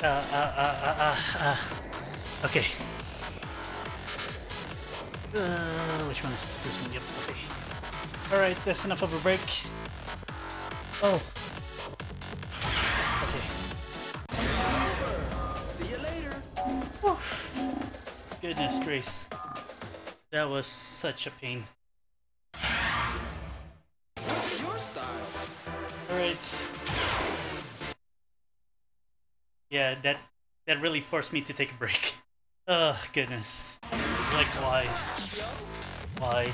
Uh, uh, uh, uh, uh, okay. Uh, which one is this? This one, yep, okay. Alright, that's enough of a break. Oh. Okay. See you later. Goodness grace. That was such a pain. That that really forced me to take a break. Oh goodness. Like why? Why?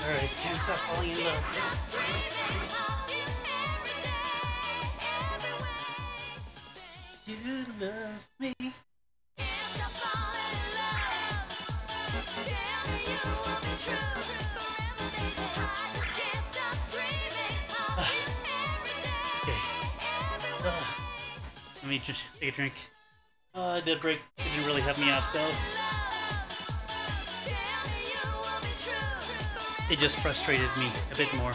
Alright, can't stop falling in love. You love me. Me just take a drink. Uh, that break didn't really help me out though. It just frustrated me a bit more.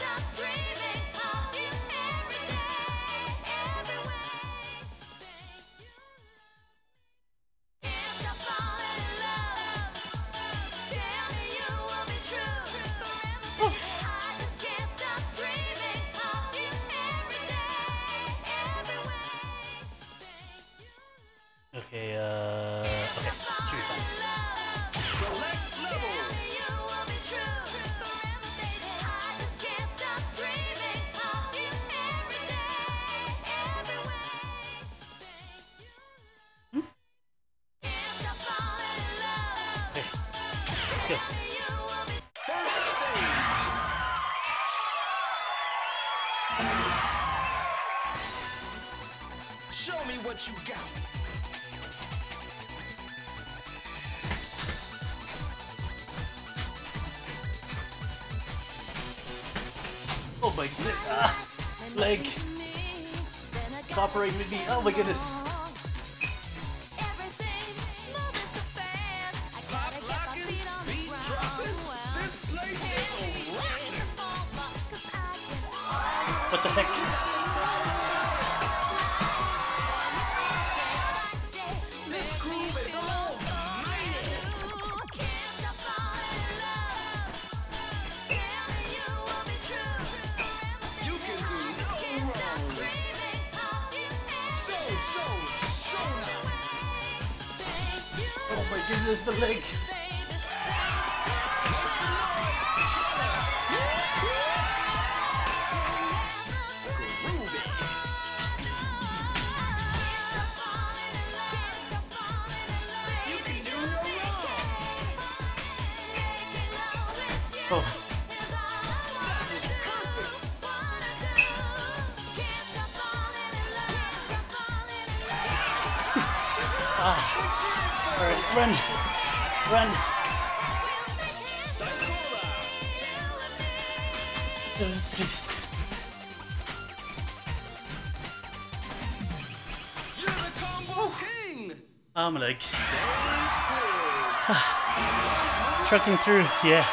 I'm like trucking through. Yeah,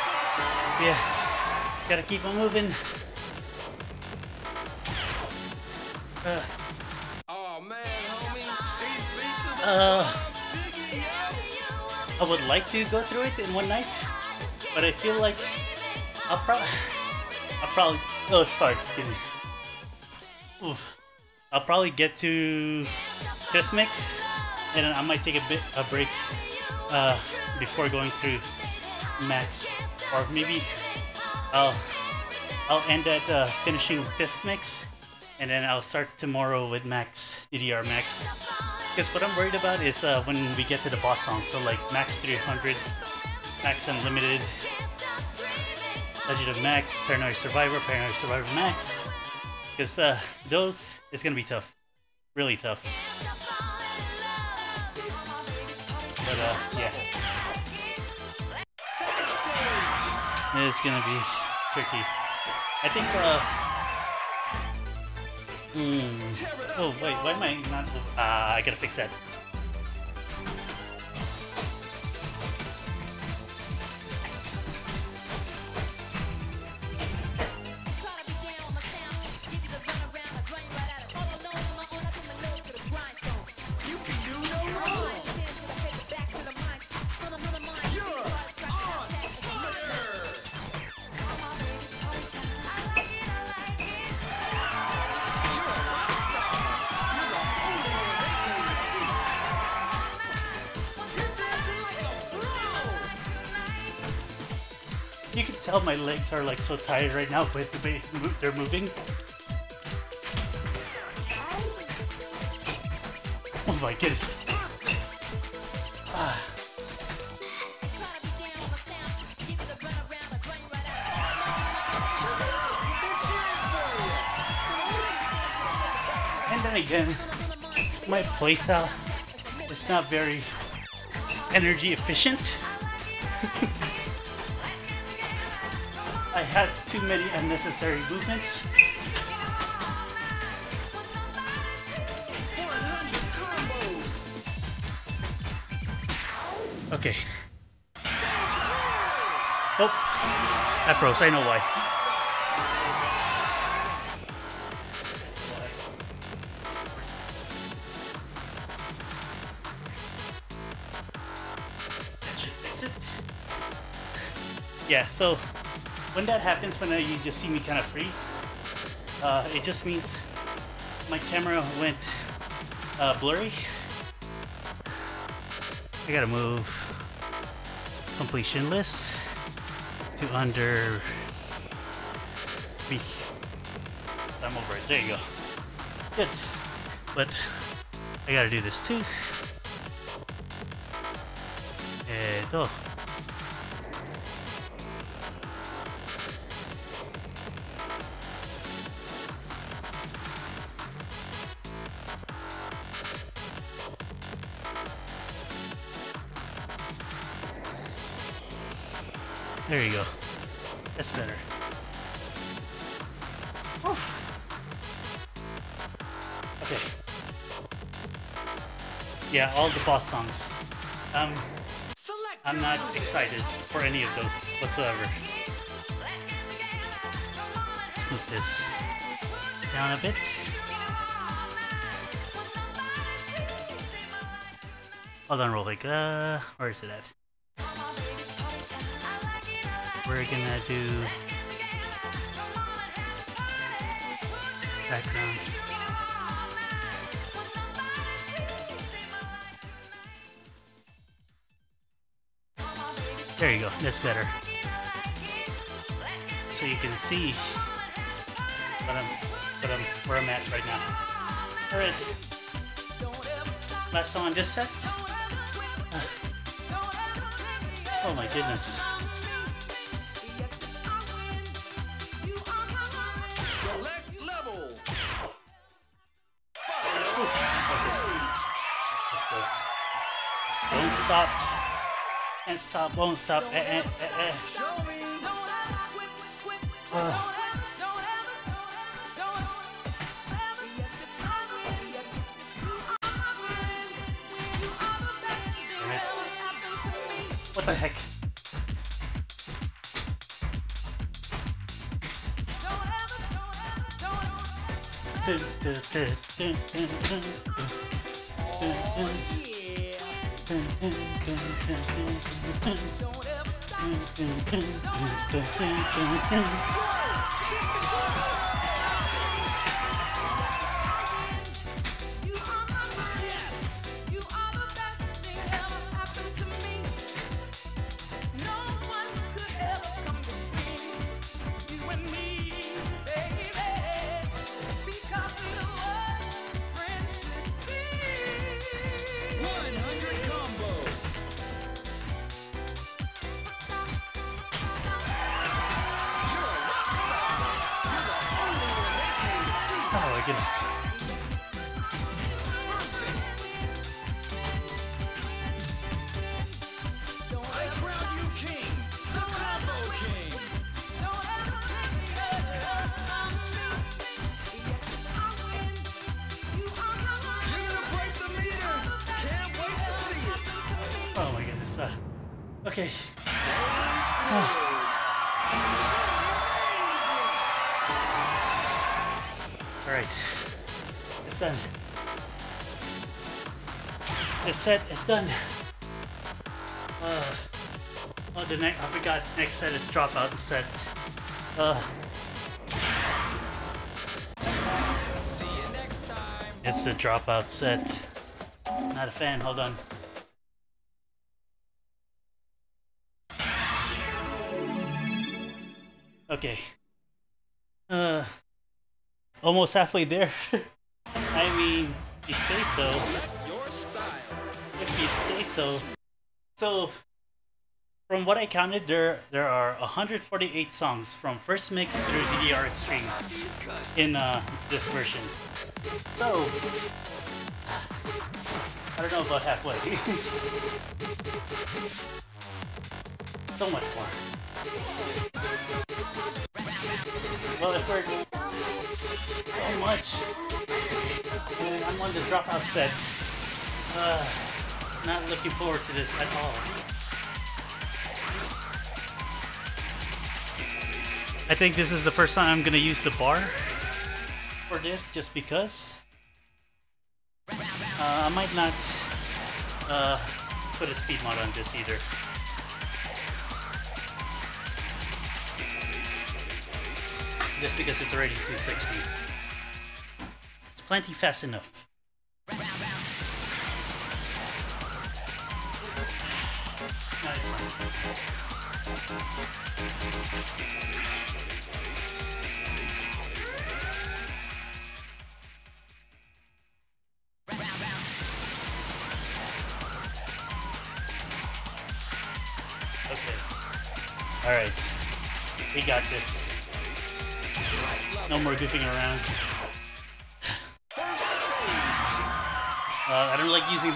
yeah. Gotta keep on moving. Uh, Oh man, homie, these beats are uh. I would like to go through it in one night, but I feel like I'll probably, I'll probably. Oh, sorry, excuse me. Oof. I'll probably get to fifth mix, and then I might take a bit a break uh, before going through max, or maybe I'll I'll end at uh, finishing fifth mix, and then I'll start tomorrow with max DDR max. Because what I'm worried about is uh, when we get to the boss song, so like max 300, max unlimited, Legend of Max, Paranoid Survivor, Paranoid Survivor Max. Because uh, those is gonna be tough, really tough. But uh, yeah, it's gonna be tricky. I think uh. Up, Oh wait, why am I not? Ah, I gotta fix that. My legs are like so tired right now, but the way they're moving. Oh my goodness. Ah. And then again, my playstyle is not very energy efficient. Too many unnecessary movements. Okay. Oh, I froze. I know why. That. Yeah, so when that happens, when you just see me kind of freeze, uh, it just means my camera went uh, blurry. I gotta move completion list to under B. I'm over it. There you go. Good. But I gotta do this too. And oh. There boss songs. Um, I'm not excited for any of those whatsoever. Let's move this down a bit. Hold on, real quick. Uh, where is it at? We're gonna do background. There you go. That's better. So you can see what I'm, what I'm, where I'm at right now. All right. Last song on this set. Uh, oh my goodness. Select level. Don't stop. Can't stop. Won't stop. Eh, eh, eh. Uh. What the heck? Dun, dun, dun, dun, dun, done. Uh, oh, the next I forgot. Next set is dropout set. Uh, it's the dropout set. Not a fan. Hold on. Okay. Uh, almost halfway there. I mean, you say so. So. So, from what I counted, there there are 148 songs from first mix through DDR Extreme in uh, this version. So, I don't know about halfway. so much more. Well, if we're so much, and I'm on the dropout set. Uh, not looking forward to this at all. I think this is the first time I'm gonna use the bar for this, just because. Uh, I might not uh, put a speed mod on this either. Just because it's already 260. It's plenty fast enough.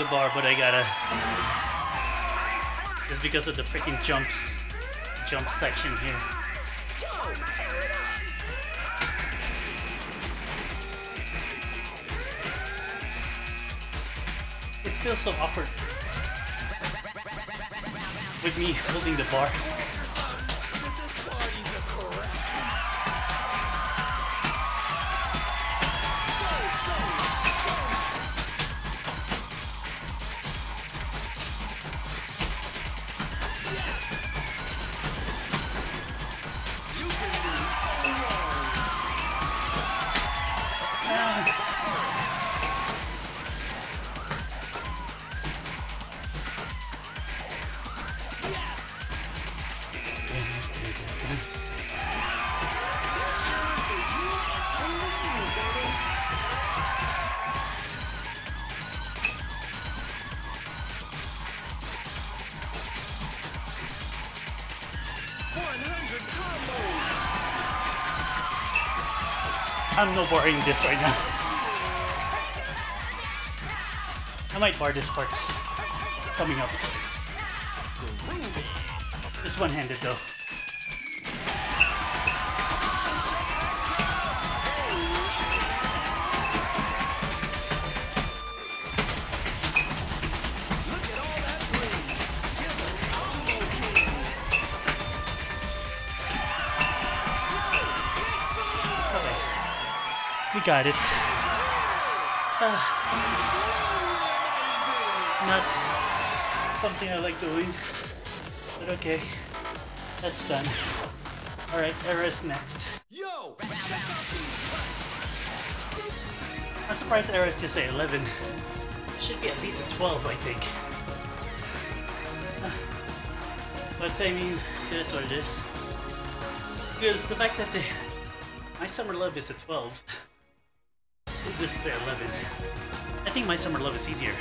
The bar, but I gotta. It's because of the freaking jumps, jump section here. It feels so awkward with me holding the bar. No barring this right now. I might bar this part coming up. This one-handed though. We got it. Ah. not something I like doing. But okay. That's done. Alright, Era's next. Yo, check out these I'm surprised Era's just say 11. Should be at least a 12, I think. Ah. But I mean, it is what it is. Because the fact that the My Summer Love is a 12. This is a 11. I think My Summer Love is easier.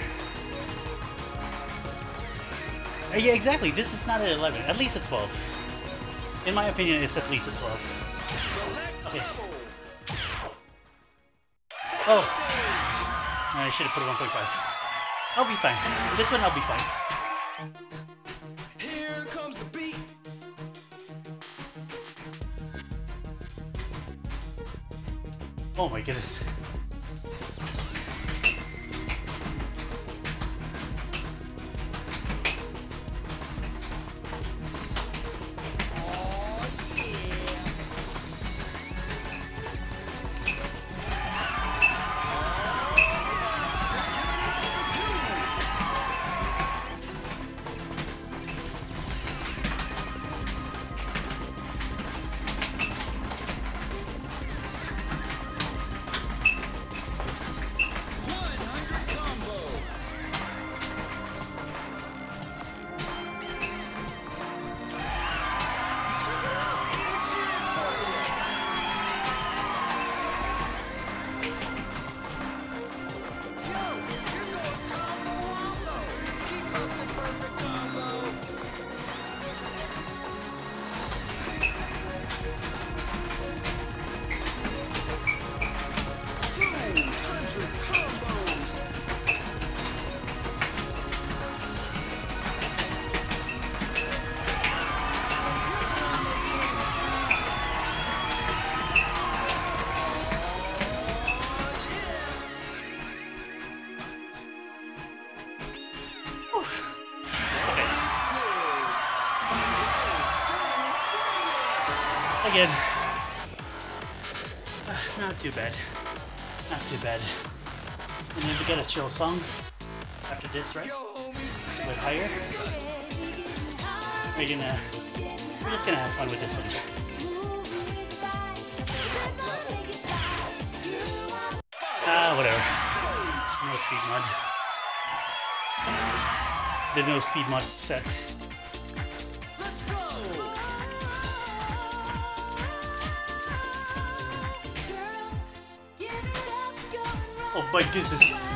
Uh, yeah, exactly. This is not an 11. At least a 12. In my opinion, it's at least a 12. Select Okay. Oh. I should have put a 1.5. I'll be fine. This one I'll be fine. Here comes the beat. Oh my goodness. Too bad. Not too bad. And then we get a chill song after this, right? A bit higher. We're gonna we're just gonna have fun with this one. Ah, whatever. No speed mod. The no speed mod set. Oh my goodness.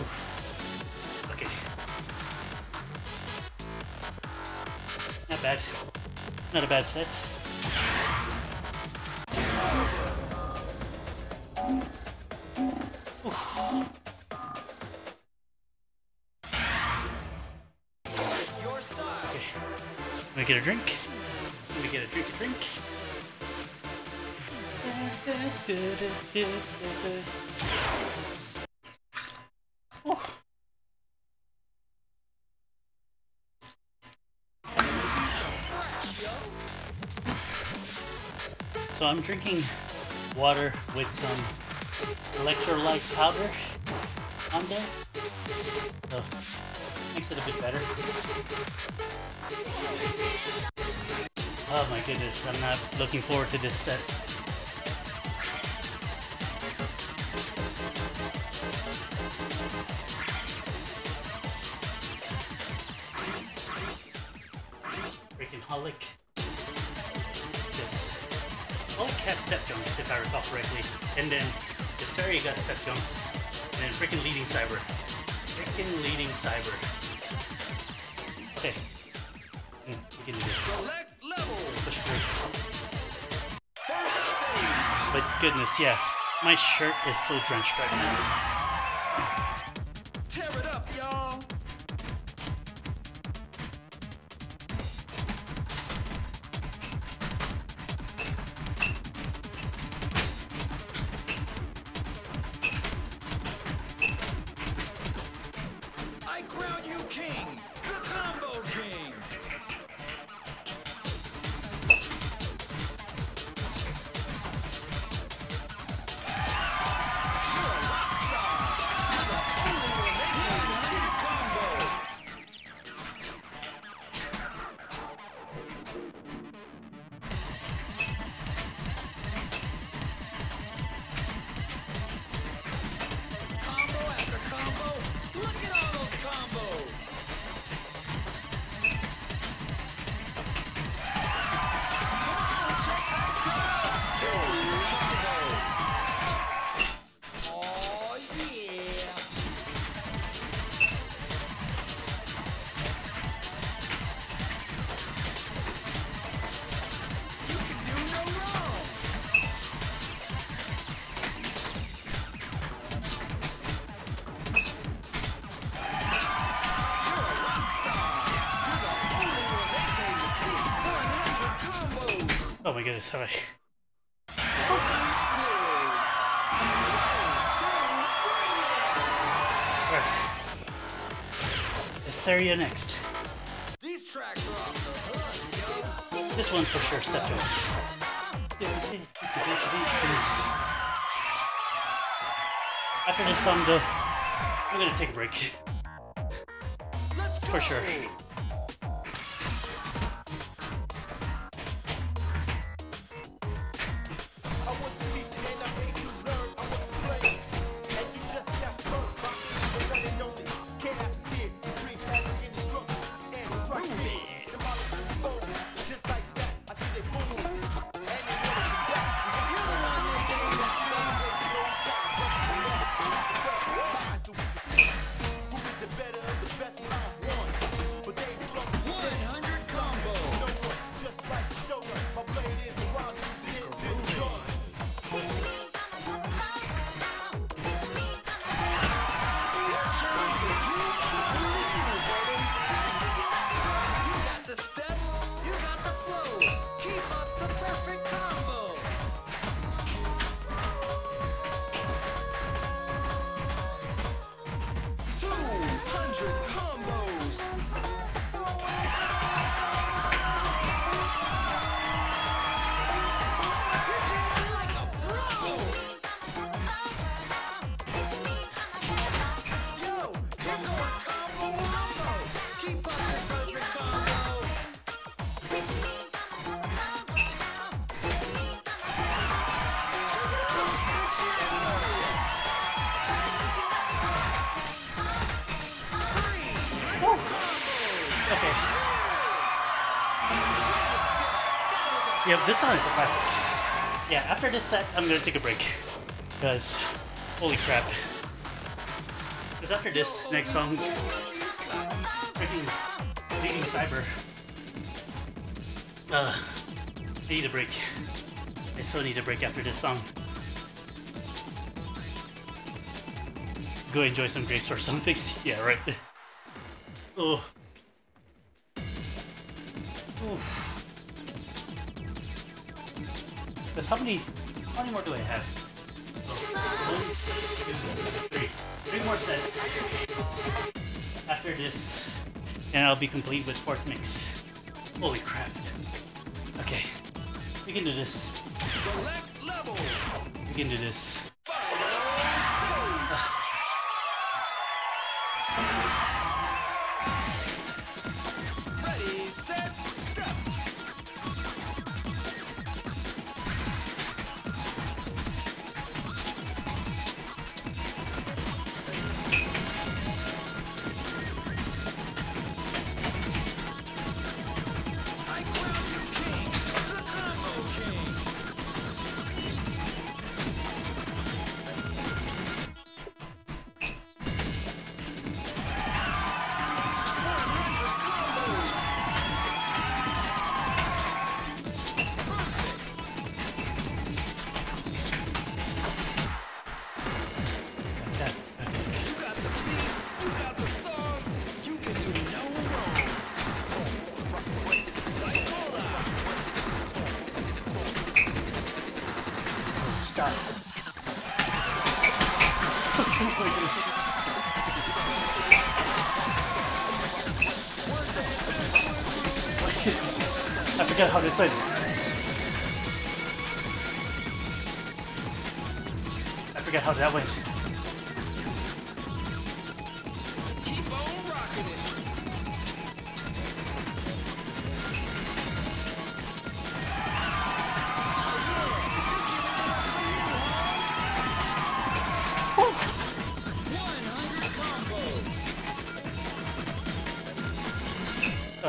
Oof. Okay. Not bad. Not a bad set. Get a drink. Let me get a drink, a drink. I'm drinking water with some electrolyte powder on there. So makes it a bit better. Oh my goodness, I'm not looking forward to this set. Jumps, if I recall correctly. And then the Sari got step jumps. And then freaking leading cyber. Freaking leading cyber. Okay. Mm, we can do this. Select level. Let's push through. First stage. But goodness, yeah. My shirt is so drenched right now. Goodness, sorry. Alright. Hysteria next. These tracks are off the hook, yo. This one for sure, step jumps. After this song though, I'm gonna take a break. For sure. This song is a classic. Yeah, after this set, I'm gonna take a break. Because, holy crap. Because after this, next song, freaking Leading Cyber. Uh, I need a break. I so need a break after this song. Go enjoy some grapes or something. yeah, right. Oh. Do I have? So, three. Three more sets. After this, and I'll be complete with fourth mix. Holy crap. Okay, we can do this. We can do this.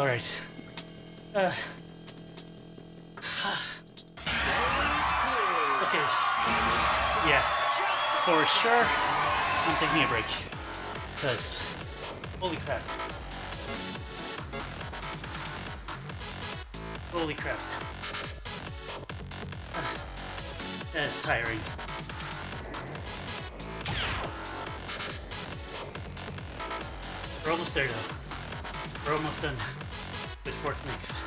All right. Uh. okay. Yeah. For sure, I'm taking a break. Cause, holy crap. Holy crap. Ah, That's tiring. We're almost there though. We're almost done fork next.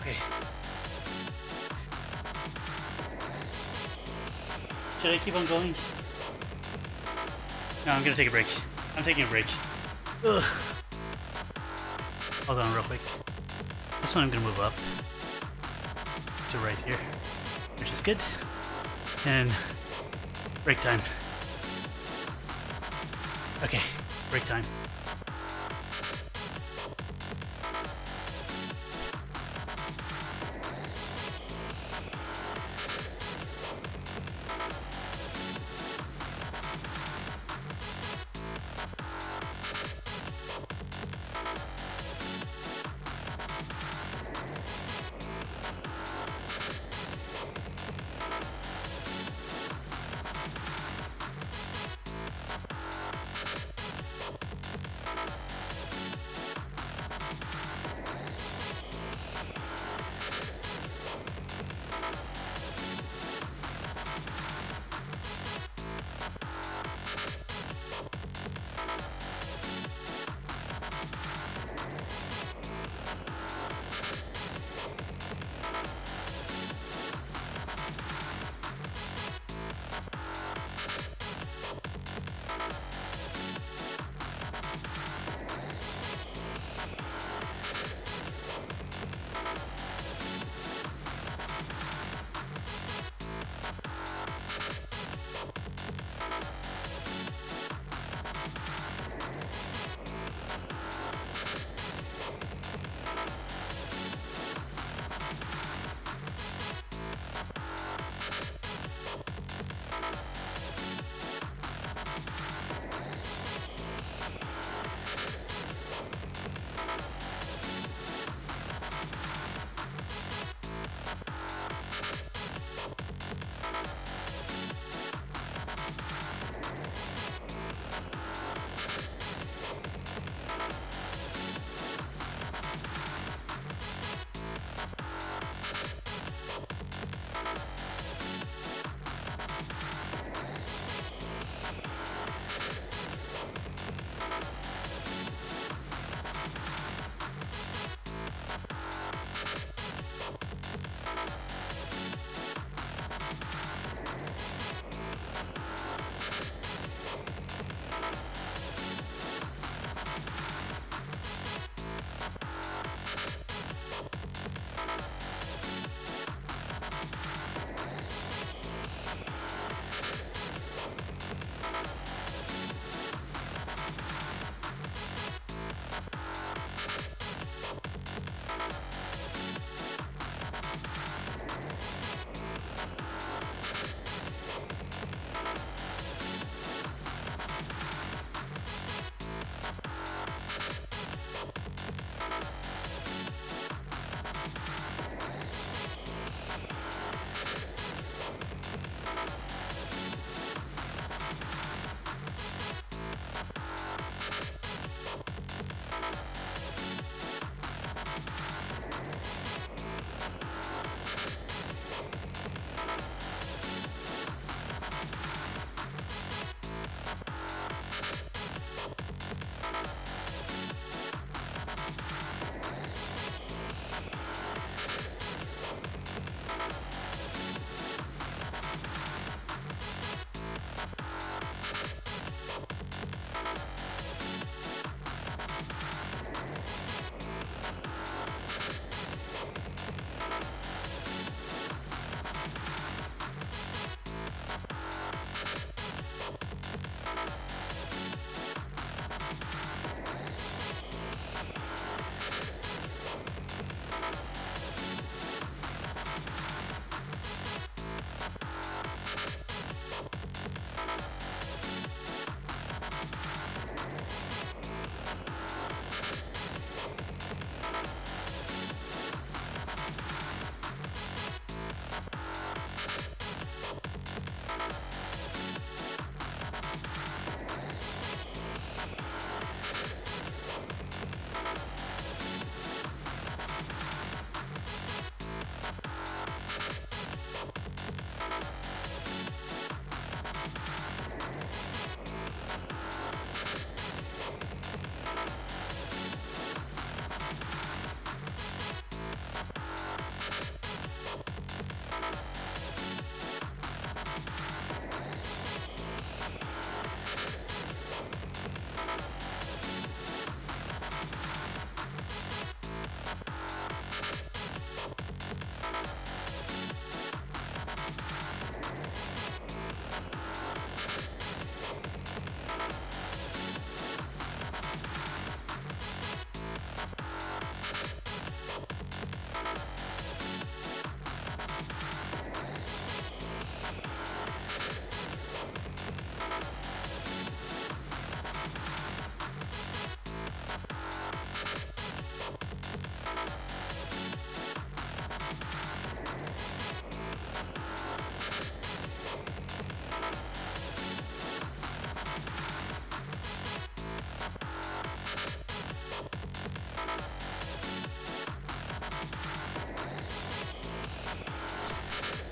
Okay. Should I keep on going? No, I'm gonna take a break. I'm taking a break. Ugh. Hold on real quick. This one I'm gonna move up to right here, which is good. And break time. Okay, break time.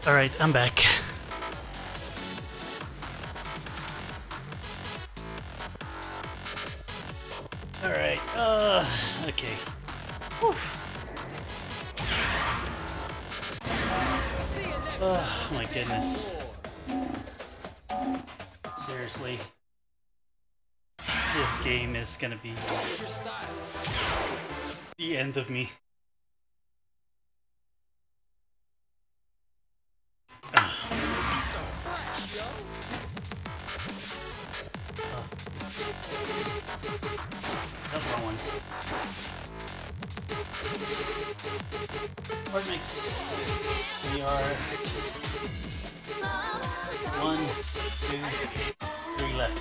Alright, I'm back. One. Hard mix. We are one, two, three left.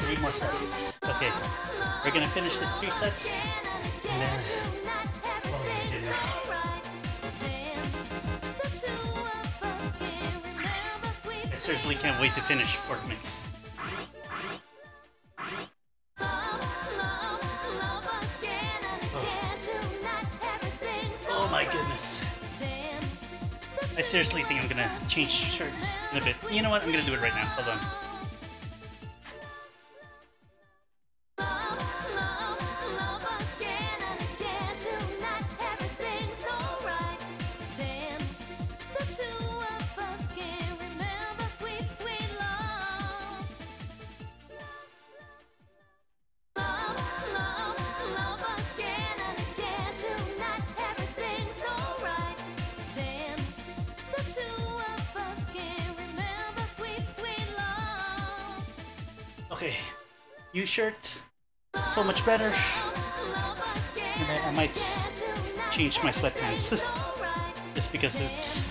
Three more sets. Okay. We're gonna finish this three sets. And then oh. I seriously can't wait to finish 4th Mix. Seriously think I'm gonna change shirts in a bit. You know what? I'm gonna do it right now. Hold on. Better. I, I might change my sweatpants. Just because it's.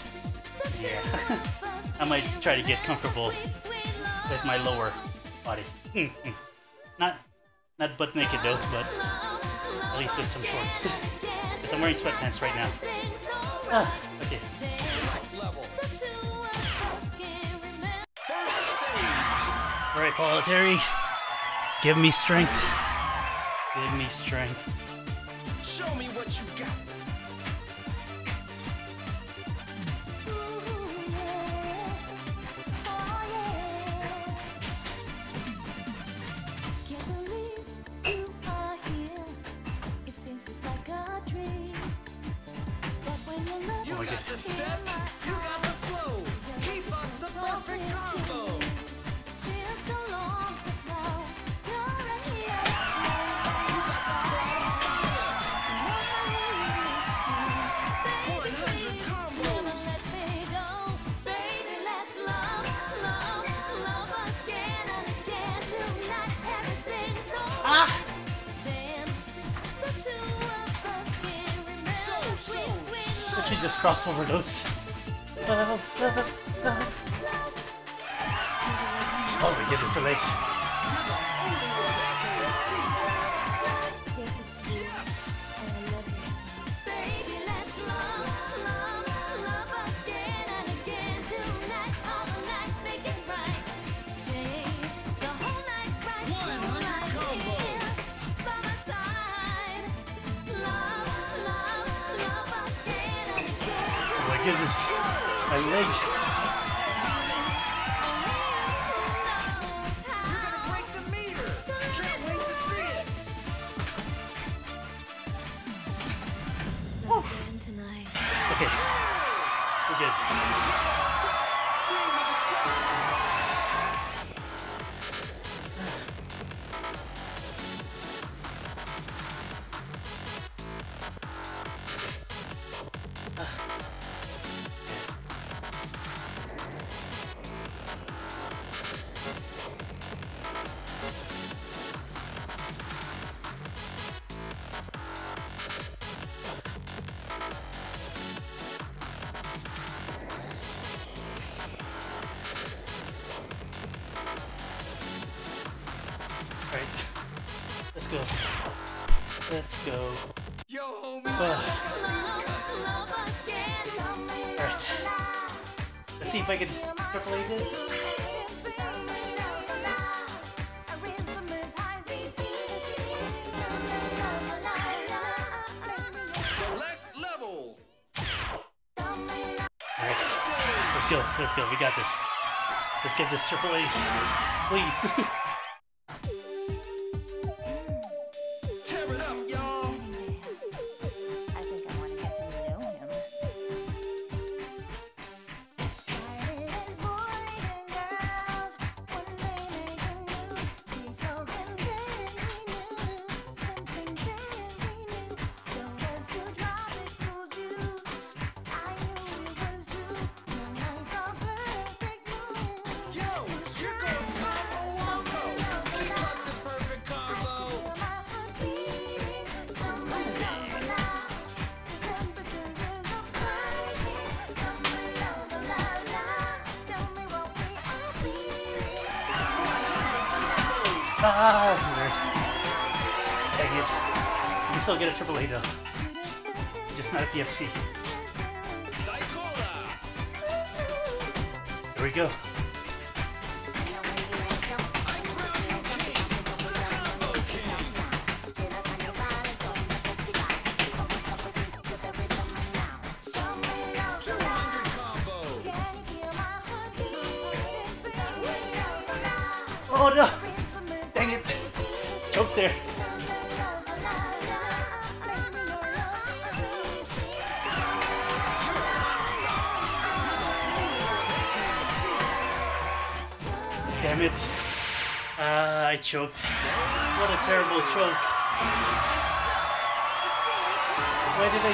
Yeah. I might try to get comfortable with my lower body. not not butt naked though, but at least with some shorts. Because I'm wearing sweatpants right now. Ah, okay. Alright, Paul Terry. Give me strength. Give me strength. Show me what you got. You oh my God. Just cross over those. Oh my goodness, are they? My go. Let's go. Yo. Alright. Let's see if I can triple this. Select level. Alright. Let's go. Let's go. We got this. Let's get this triple A. Please.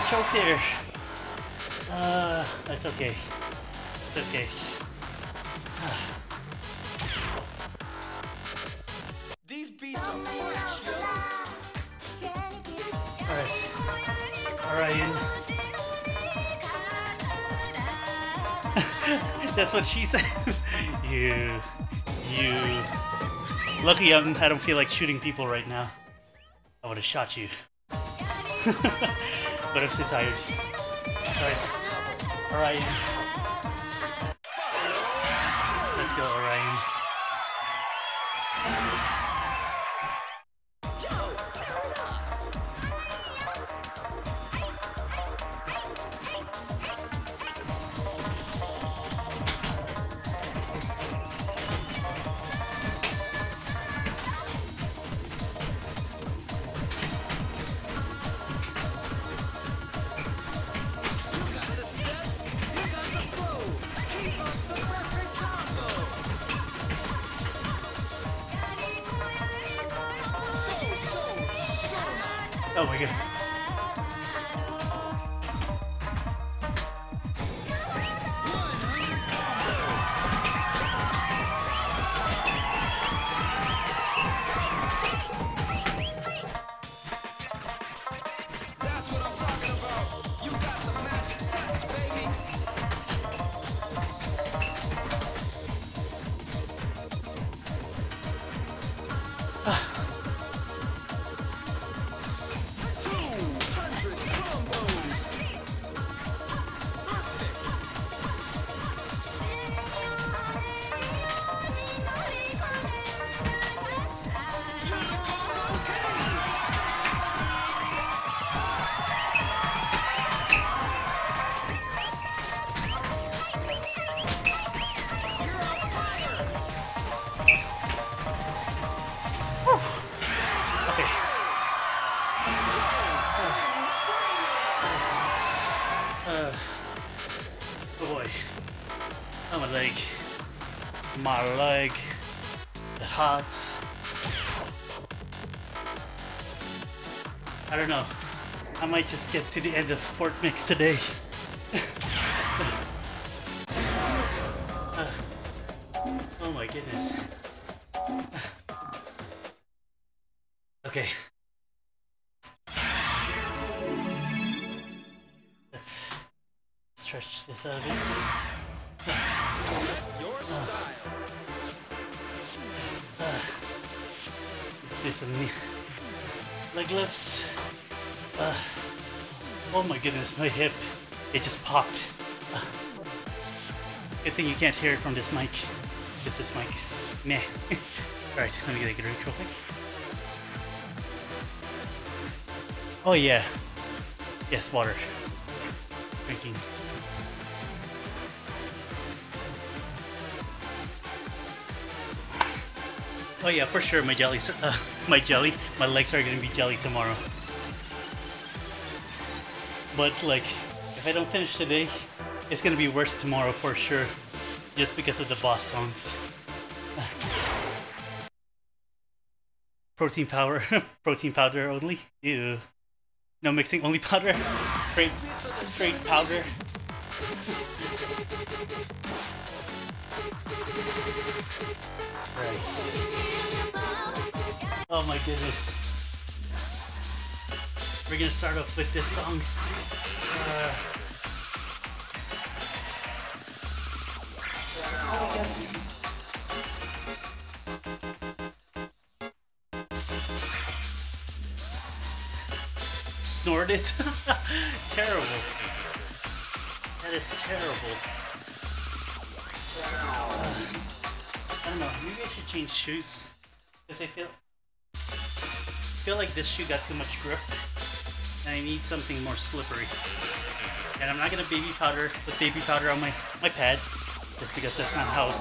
choke there? Uh, that's okay. It's okay. These beats are yo. Alright. Alright. That's what she said. you. You. Lucky I'm, I don't feel like shooting people right now. I would have shot you. but I'm too tired. Alright. Orion. Oh my god. Might just get to the end of 4th Mix today. my hip. It just popped. Good thing you can't hear it from this mic. This is mic's meh. Alright, let me get a drink real quick. Oh yeah. Yes, water. Drinking. Oh yeah, for sure my jelly. uh, my jelly, my legs are gonna be jelly tomorrow. But like, if I don't finish today, it's gonna be worse tomorrow for sure, just because of the boss songs. protein power, protein powder only. Ew. No mixing, only powder. Straight, straight powder. right. Oh my goodness. We're gonna start off with this song. Uh, I guess. Snorted? terrible. That is terrible. I don't know, maybe I should change shoes. Because I feel I feel like this shoe got too much grip. And I need something more slippery. And I'm not gonna baby powder put baby powder on my, my pad. Just because that's not how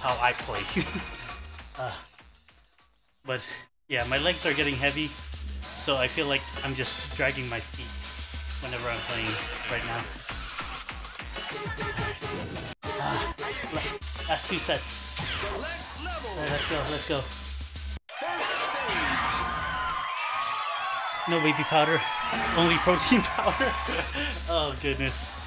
how I play. uh, but yeah, my legs are getting heavy, so I feel like I'm just dragging my feet whenever I'm playing right now. La- last two sets. Let's go, let's go. No baby powder, only protein powder. oh goodness.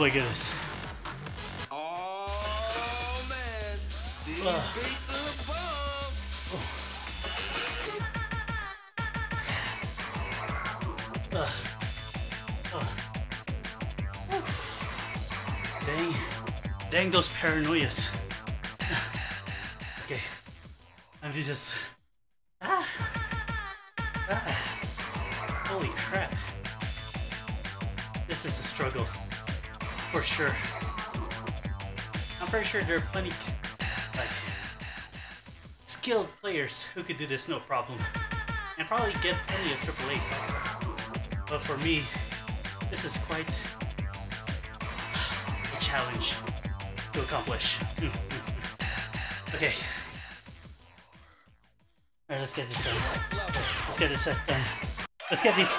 My goodness. Oh. Dang. Dang those paranoias. There are plenty, like, skilled players who could do this no problem. And probably get plenty of AAAs also. But for me, this is quite a challenge to accomplish. okay. Alright, let's get this done. Let's get this set done. Let's get these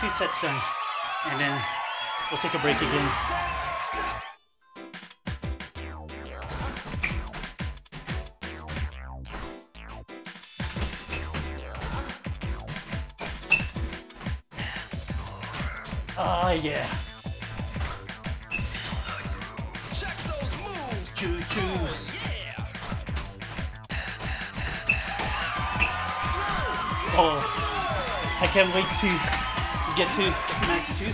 two sets done. And then we'll take a break again. Oh, yeah. Check those moves. Choo choo. Yeah. Oh, I can't wait to get to Max 2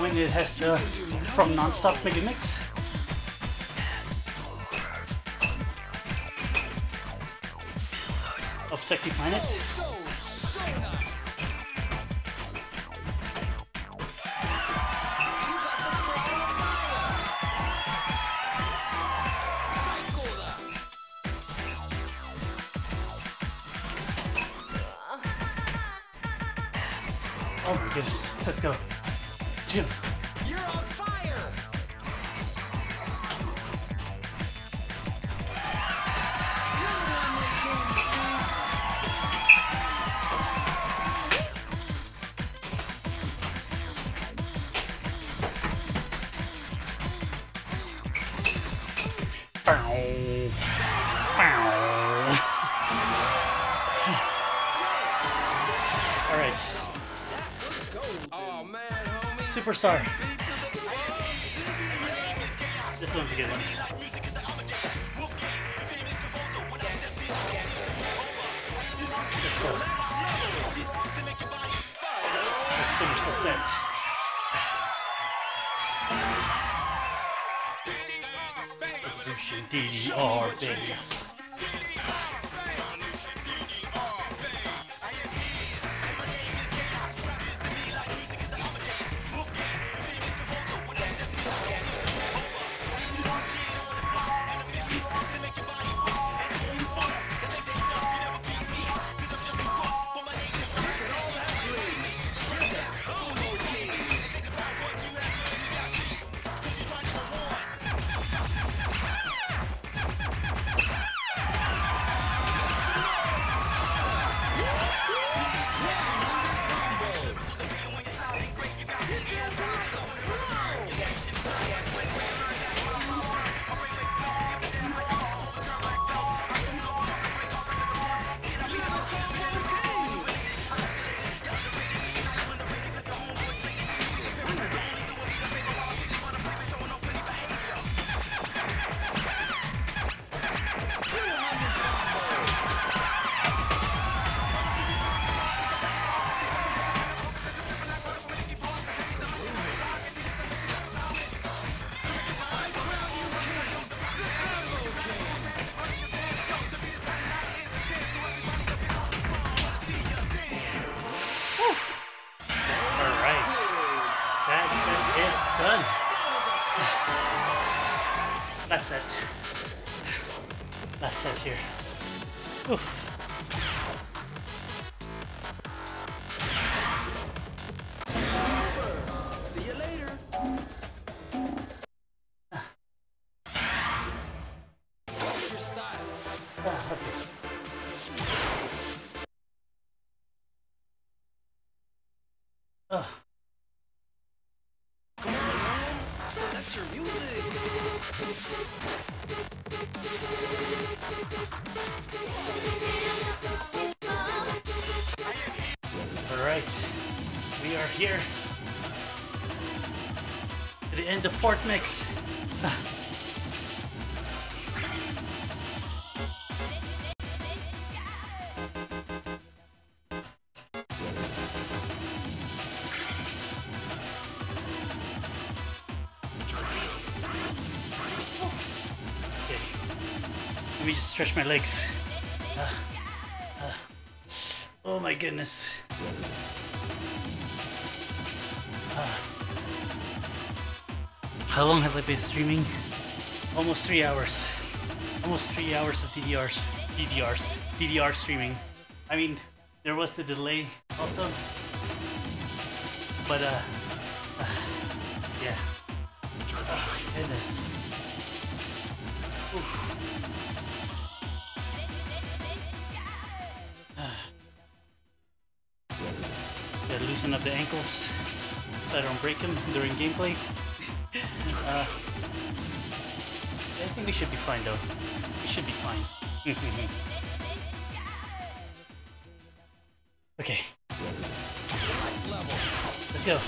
when it has the from non-stop mega mix. Of Sexy Planet. Superstar. This one's a good one. Let's go. Let's finish the set. DDR bass. End Mix. Let me just stretch my legs. Ah, ah. Oh my goodness. How long have I been streaming? Almost three hours. Almost three hours of DDRs. DDRs. DDR streaming. I mean, there was the delay also. But, uh, uh, yeah. Oh, my goodness. Gotta loosen up the ankles so I don't break them during gameplay. Uh, I think we should be fine though. We should be fine. okay. Let's go.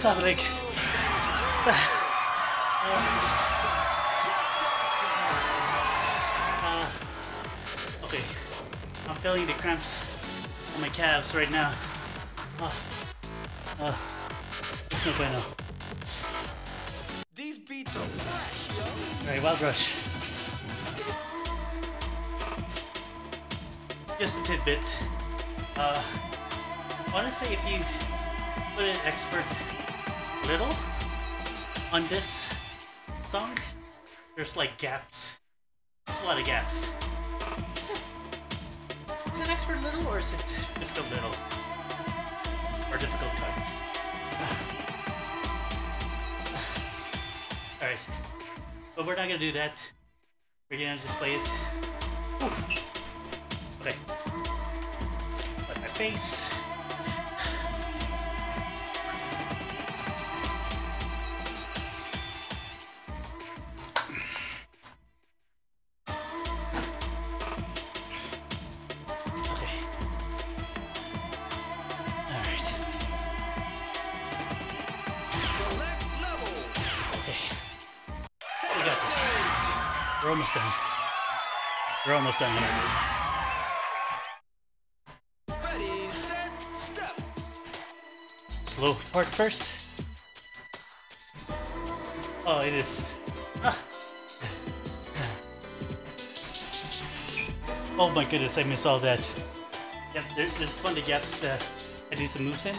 My goodness, I'm like. Uh, okay, I'm feeling the cramps on my calves right now. There's like gaps. There's a lot of gaps. Is it, is it expert little or is it difficult little? Or difficult cut? Alright. But we're not gonna do that. We're gonna just play it. Oof. Okay. Wipe my face. We're almost done. We're almost done here. Ready, set, step. Slow part first. Oh, it is. Ah. Oh my goodness, I miss all that. Yep, there, this is one of the gaps that I do some moves in.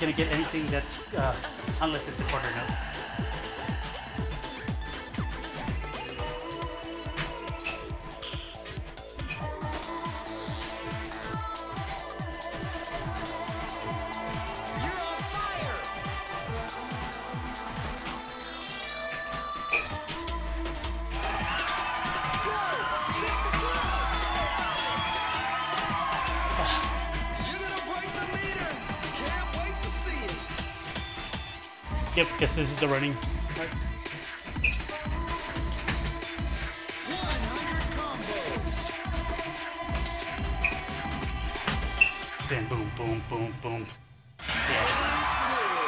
Not gonna get anything that's uh, unless it's a this is the running. Then boom, boom, boom, boom. Yeah.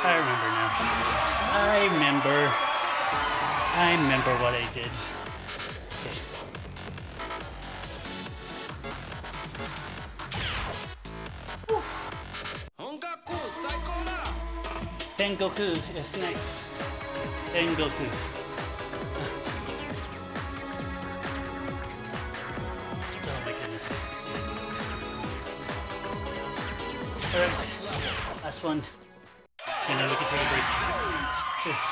I remember now. I remember. I remember what I did. Tengoku is next. Tengoku. Oh my goodness. Alright. Last one. And we can take a break.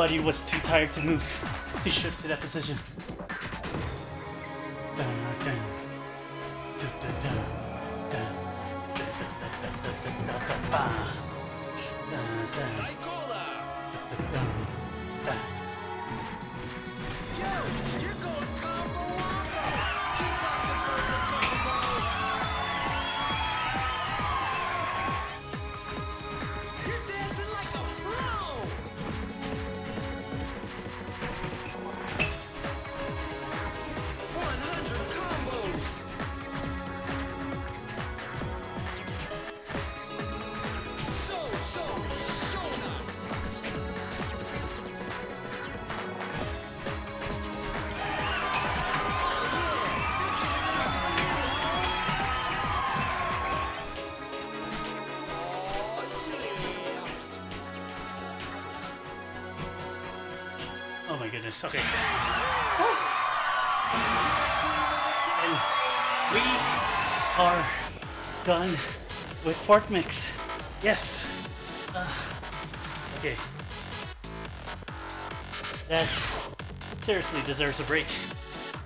Body was too tired to move to shift to that position. Goodness. Okay. And we are done with 4th Mix. Yes. Uh, okay. That seriously deserves a break.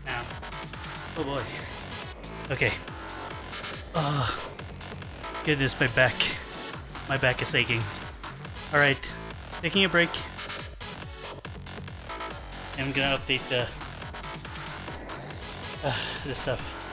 Now. Oh boy. Okay. Oh. Goodness, my back. My back is aching. Alright. Taking a break. Gonna update the uh, the stuff.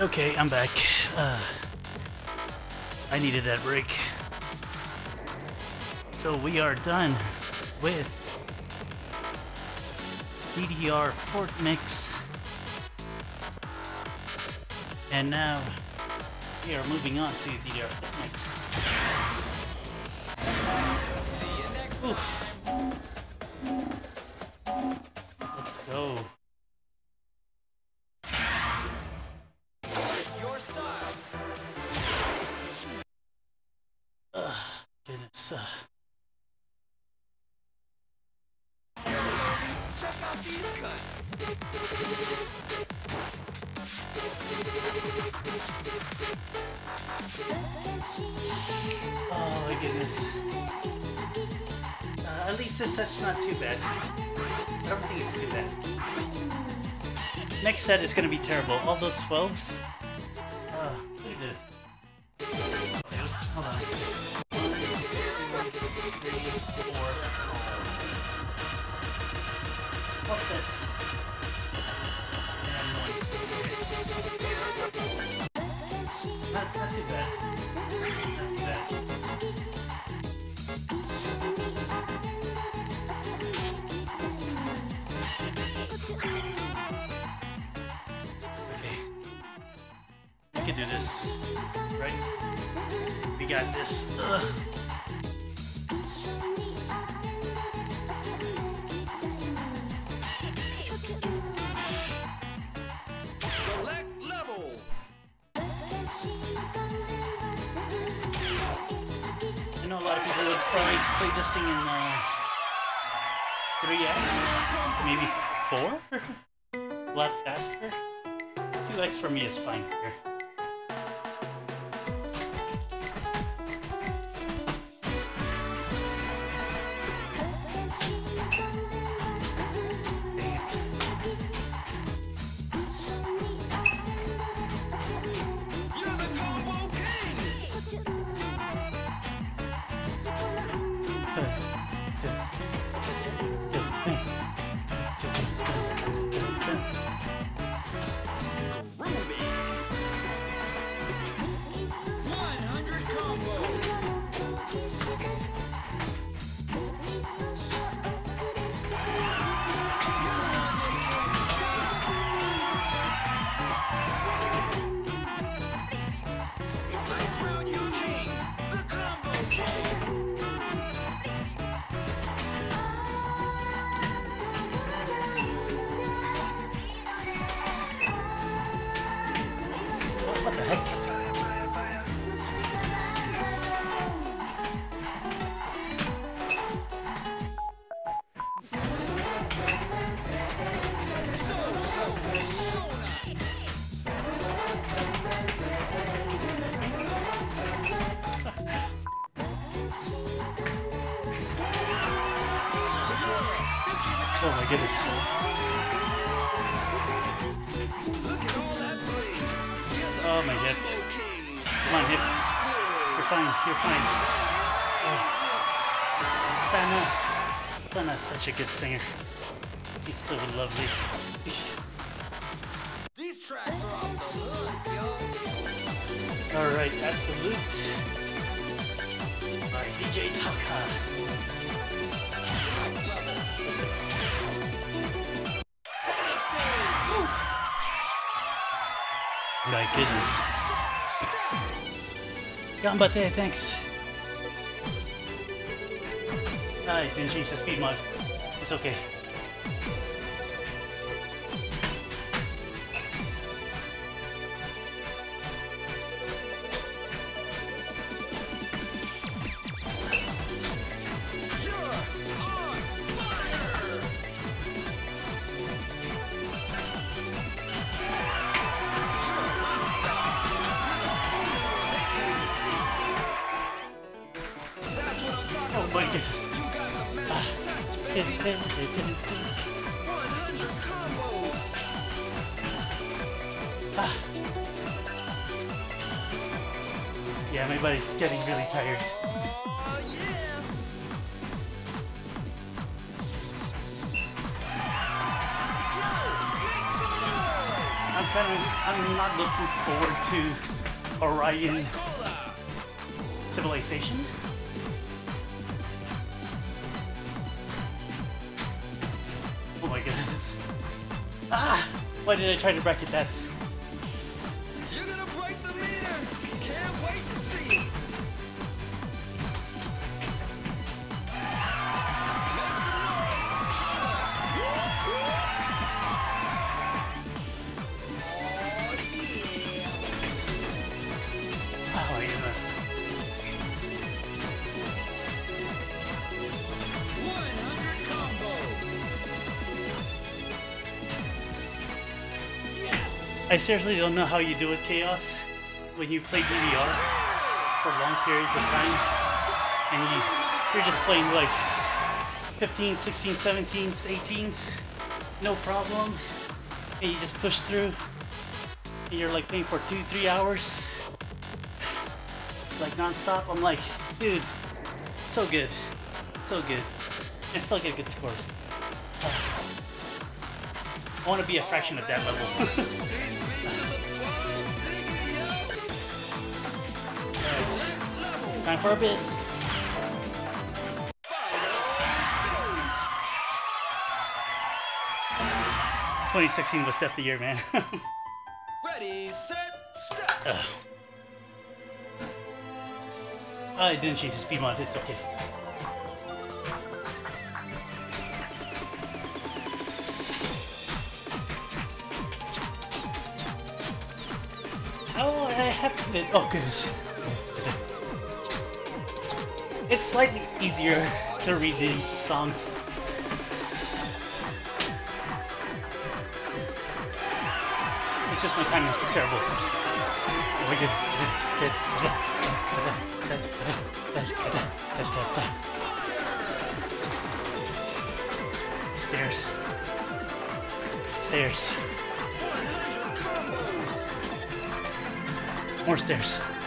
Okay, I'm back. Uh, I needed that break. So we are done with DDR 4th Mix. And now we are moving on to DDR Fort Mix. Oof. terrible. All those 12s? such a good singer. He's so lovely. These tracks are awesome. Alright, Absolute. My DJ Taka. My goodness. Gambate, thanks. Ah, can change the speed mod. It's okay. Try to bracket that? Seriously don't know how you do it, Chaos, when you play DDR for long periods of time, and you, you're just playing like 15, 16, 17s, 18s, no problem, and you just push through, and you're like playing for two, three hours, like non-stop. I'm like, dude, so good, so good, and still get good scores. I want to be a fraction of that level. Time for Abyss. Twenty sixteen was Death the Year, man. Ready, set, step. I didn't change the speed mod, it's okay. Oh, I have to admit, oh goodness. It's slightly easier to read these songs. It's just my timing is terrible. Stairs. Stairs. More stairs.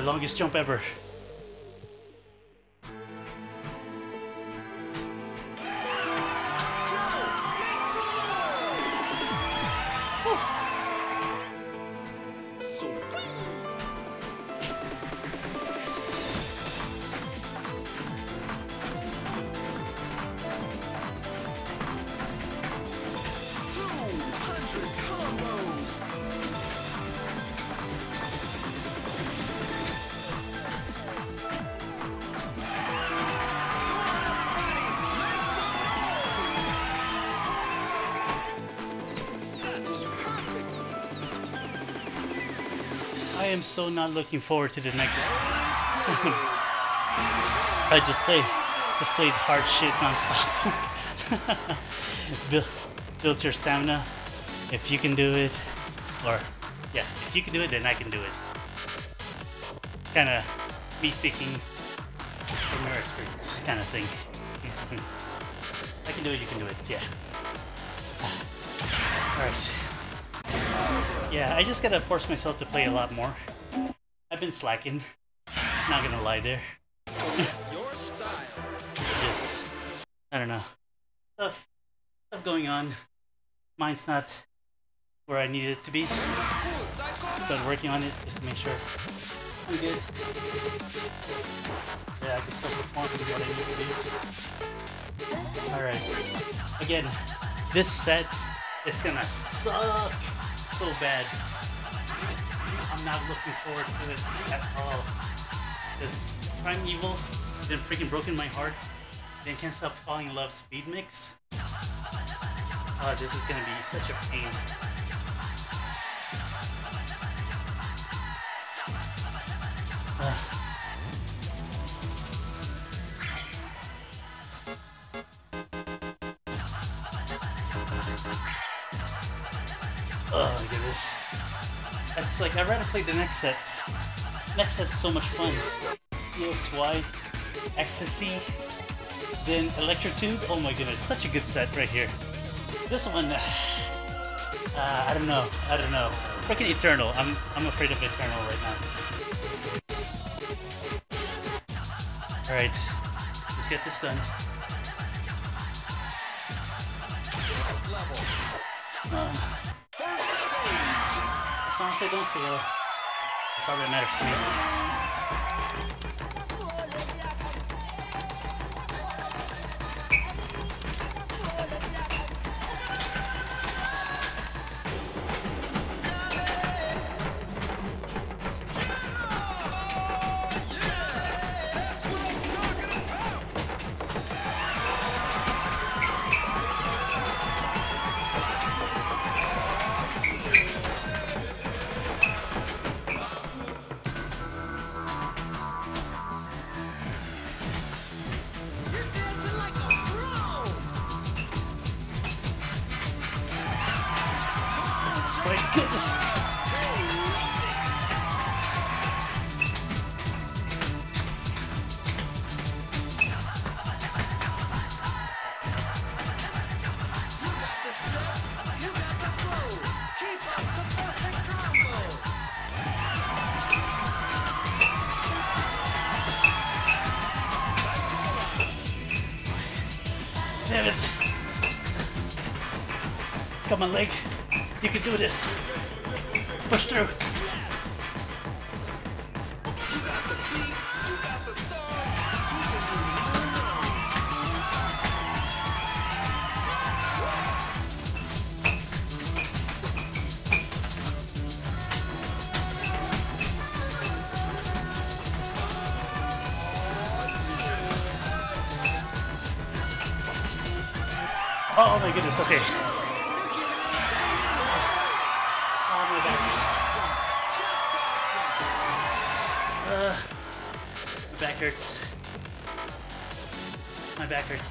The longest jump ever. So not looking forward to the next. I just played, just played hard shit nonstop. build, build your stamina. If you can do it, or yeah, if you can do it, then I can do it. Kind of me speaking from your experience, kind of thing. I can do it, you can do it. Yeah. All right. Yeah, I just gotta force myself to play a lot more. I've been slacking. Not gonna lie there. Your style. Just, I don't know. Stuff, stuff going on. Mine's not where I need it to be, but working on it just to make sure I'm good. Yeah, I can still perform what I need to do. Alright. Again, this set is gonna suck so bad. I'm not looking forward to it at all. Because Primeval, then freaking broken my heart, then can't stop falling in love speed mix. Oh, this is gonna be such a pain. Oh my goodness it's like I'd rather play the next set. Next set's so much fun. EXY, Ecstasy, then Electro Tuned. Oh my goodness, such a good set right here. This one, uh, uh, I don't know, I don't know. Freaking Eternal. I'm I'm afraid of Eternal right now. All right, let's get this done. Uh, Sam, so I don't feel. It's how the next.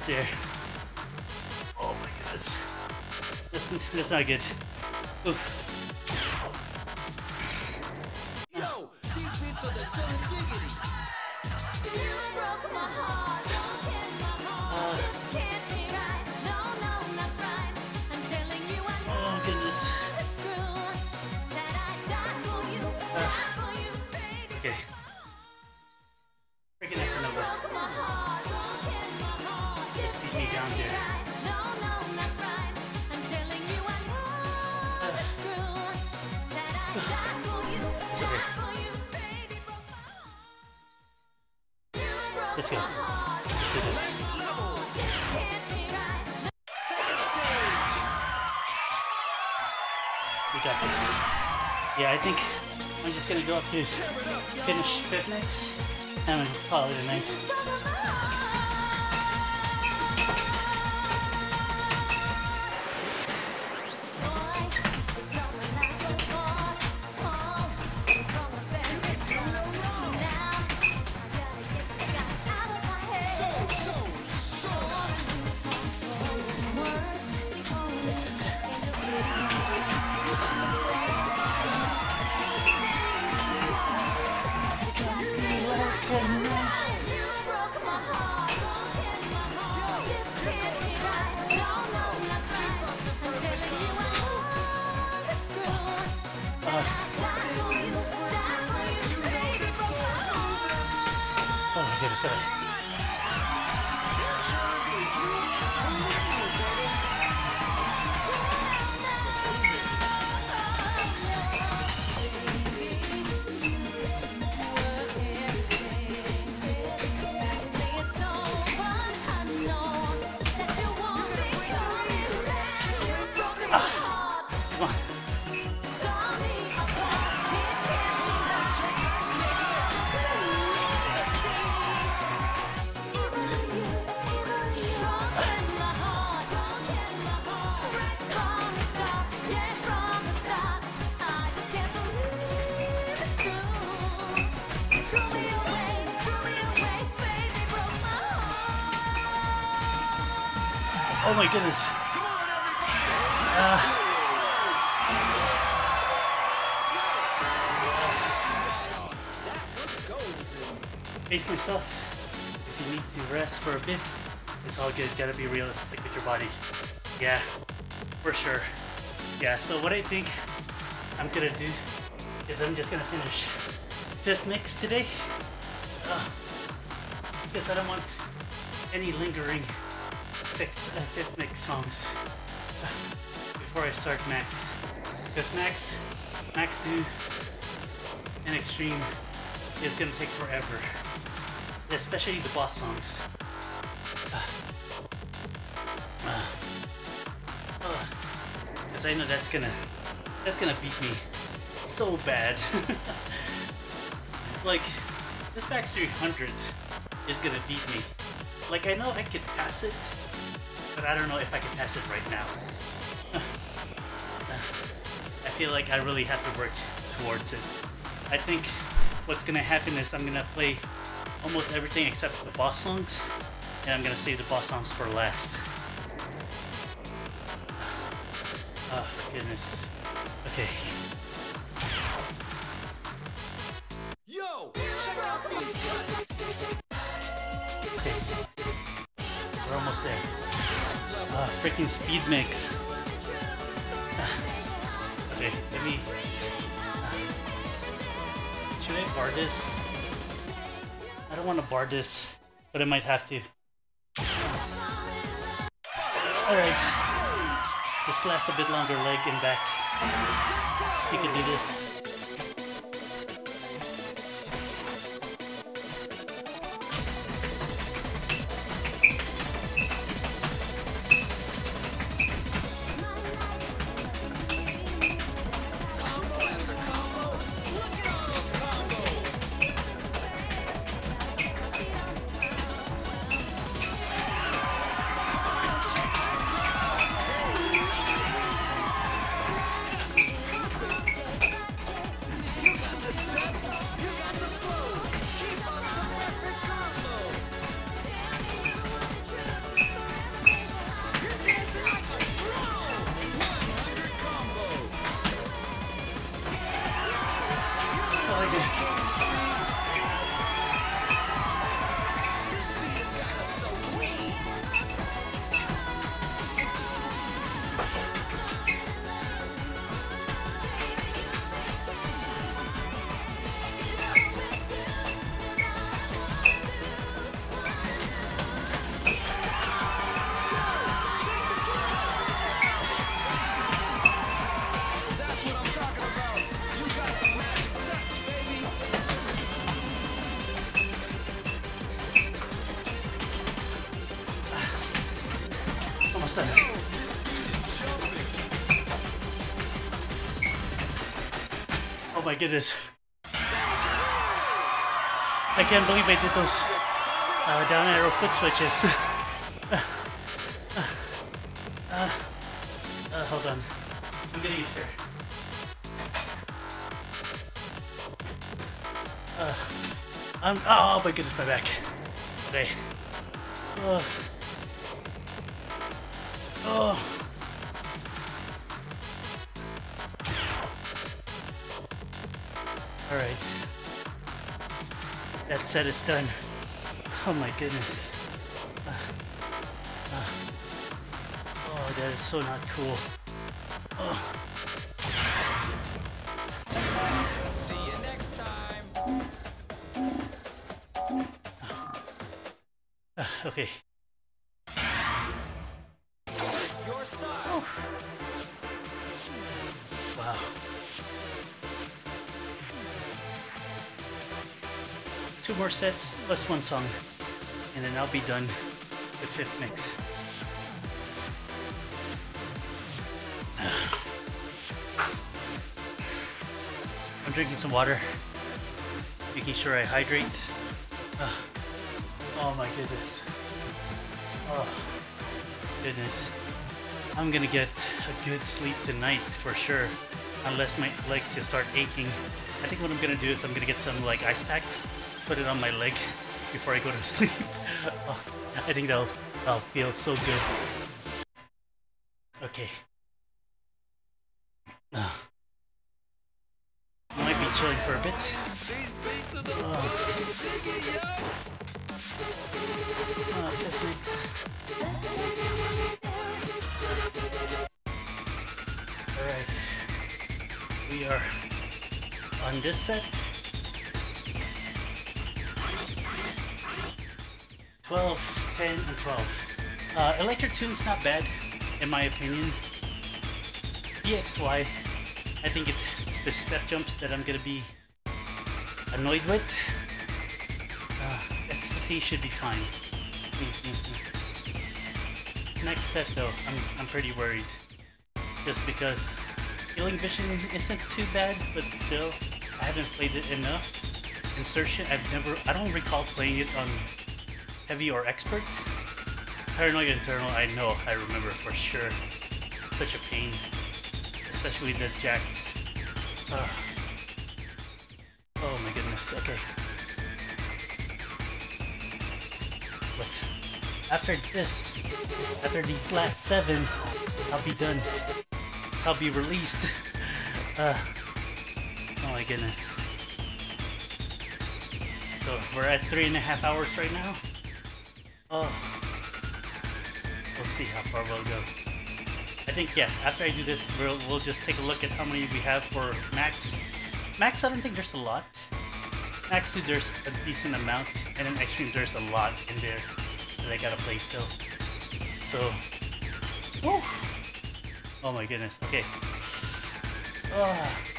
Oh my goodness. That's, that's not good. to finish fifth mix and call it a night. my goodness. Uh. If you need to rest for a bit, it's all good. Gotta be realistic with your body. Yeah, for sure. Yeah, so what I think I'm gonna do is I'm just gonna finish fifth mix today. Uh, because I don't want any lingering fix uh, fit mix songs uh, before I start Max. Because Max, Max 2 and Extreme is gonna take forever. Especially the boss songs. Uh, uh, because I know that's gonna, that's gonna beat me so bad. like, this Max 300 is gonna beat me. Like, I know I could pass it, but I don't know if I can pass it right now. I feel like I really have to work towards it. I think what's gonna happen is I'm gonna play almost everything except the boss songs, and I'm gonna save the boss songs for last. Oh goodness. Okay. Freaking speed mix. okay, let me. Should I bar this? I don't want to bar this, but I might have to. Alright. This lasts a bit longer, leg and back. You can do this. Goodness. I can't believe I did those uh, down arrow foot switches. uh, uh, hold on. I'm getting here. Uh, I'm, oh my goodness, my back. Okay. Uh, set is done. Oh my goodness. Uh, uh, oh, that is so not cool. Sets plus one song, and then I'll be done with fifth mix. I'm drinking some water, making sure I hydrate. Oh my goodness. Oh, goodness. I'm gonna get a good sleep tonight for sure, unless my legs just start aching. I think what I'm gonna do is I'm gonna get some like ice packs, put it on my leg before I go to sleep. Oh, I think that'll, that'll feel so good. Okay. Tune's not bad, in my opinion. EXY, I think it's, it's the step jumps that I'm gonna be annoyed with. Uh, ecstasy should be fine. Next set though, I'm, I'm pretty worried. Just because healing vision isn't too bad, but still, I haven't played it enough. Insertion, I've never, I don't recall playing it on heavy or expert. Paranoia Eternal, I know, I remember for sure. Such a pain. Especially the jacks. Oh my goodness, okay. But after this, after these last seven, I'll be done. I'll be released. Uh, oh my goodness. So we're at three and a half hours right now. Oh. We'll see how far we'll go. I think yeah. After I do this, we'll we'll just take a look at how many we have for max. Max, I don't think there's a lot. Max there's a decent amount, and then extreme, there's a lot in there that I gotta play still. So, woo! Oh my goodness. Okay. Ah.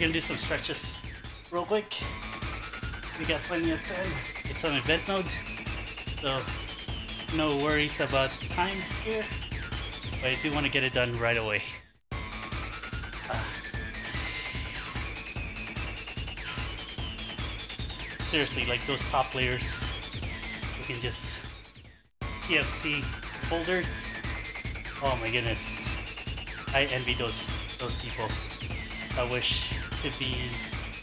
Gonna do some stretches real quick. We got plenty of time. It's on event mode, so no worries about time here. But I do want to get it done right away. Seriously, like those top players, you can just TFC folders. Oh my goodness, I envy those those people. I wish to be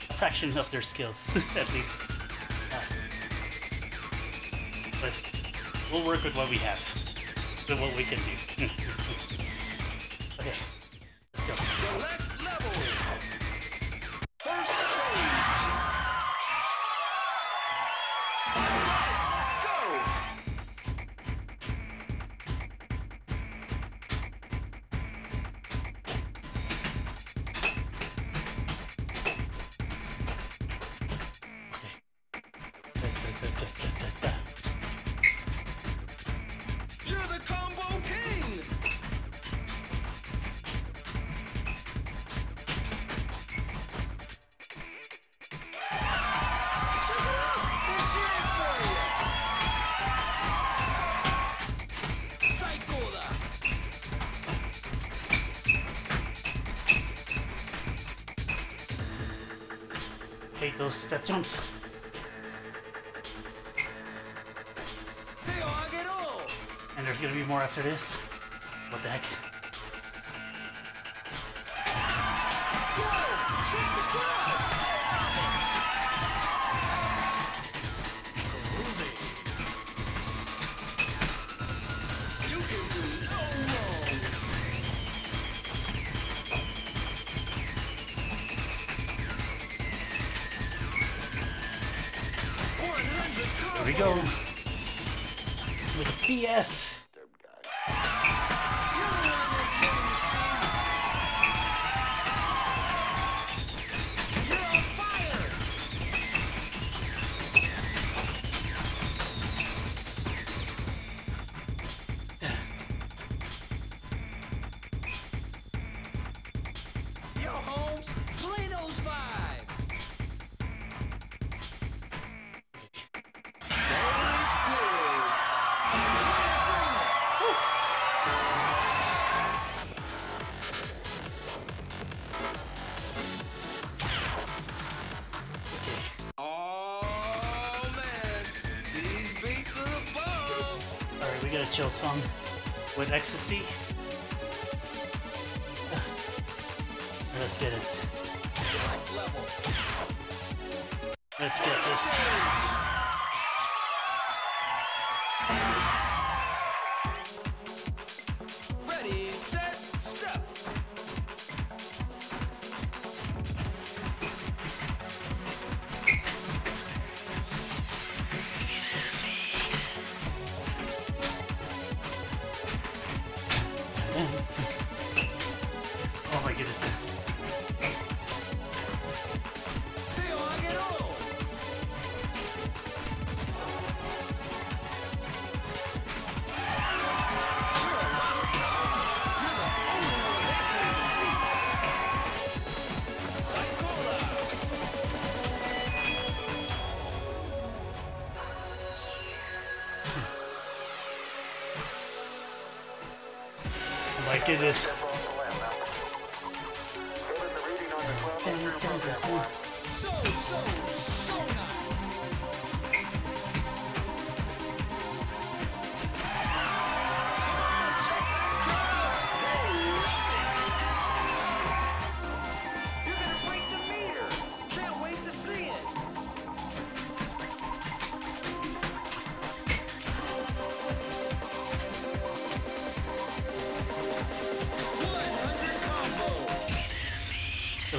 a fraction of their skills, at least. Ah. But we'll work with what we have, with what we can do. step jumps. And there's gonna be more after this. What the heck? Holmes, play those vibes! Oh man, these beats are the bomb! Alright, we got a chill song with ecstasy. Let's get it. Let's get this.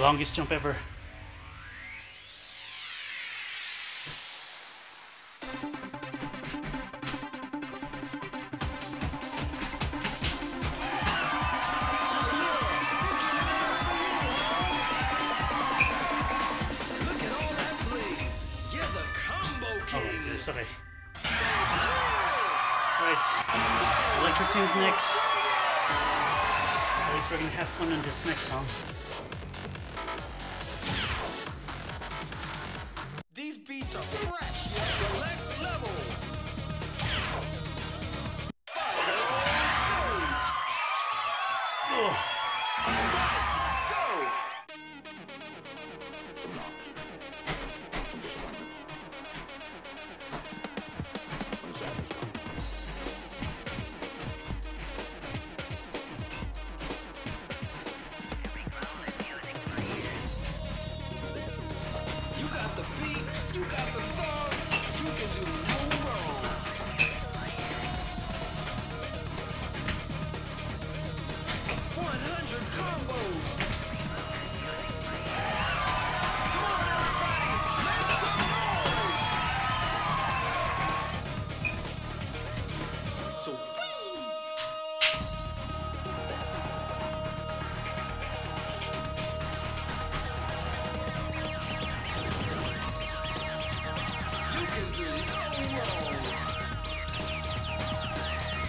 longest jump ever.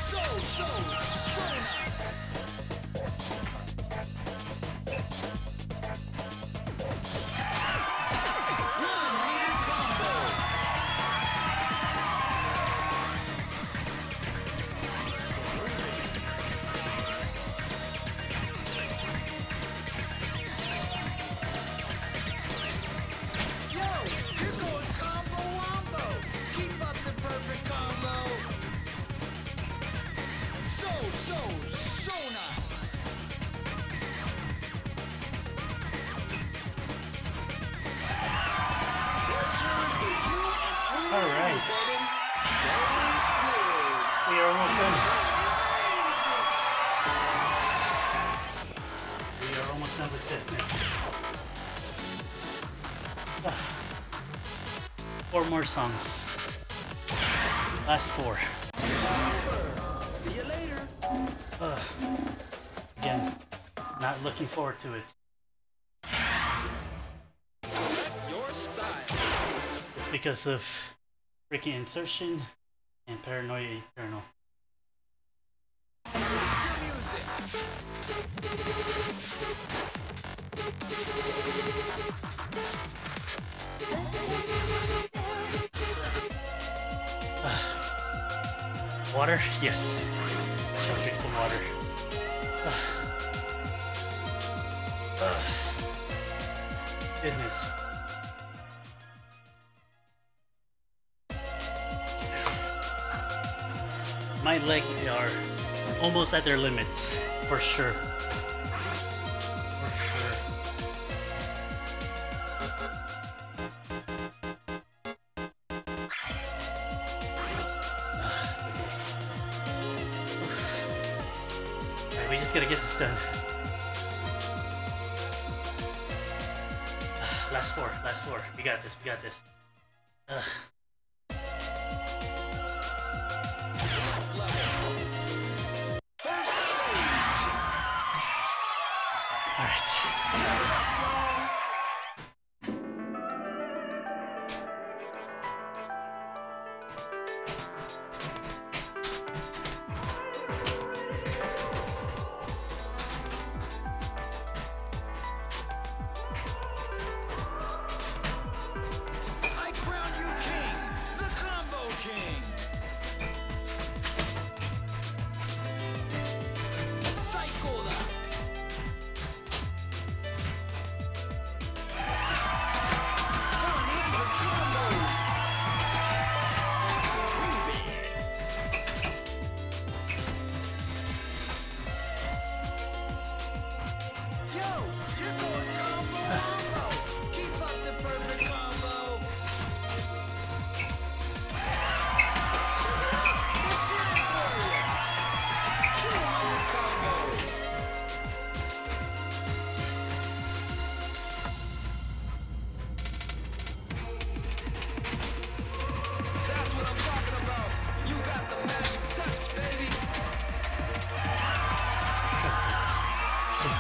So, so, so. more songs. Last four. See you later. Ugh. Again, not looking forward to it. It's because of freaking insertion and paranoia eternal. water? Yes. I drink some water. Goodness. My legs are almost at their limits, for sure. done. Ah, last four, last four. We got this, we got this.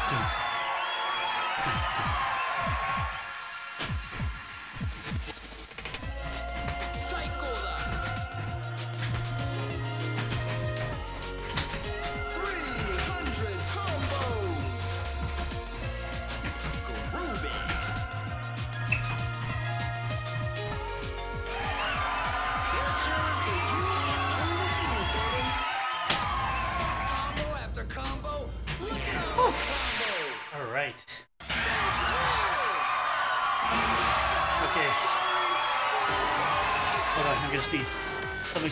Psychola.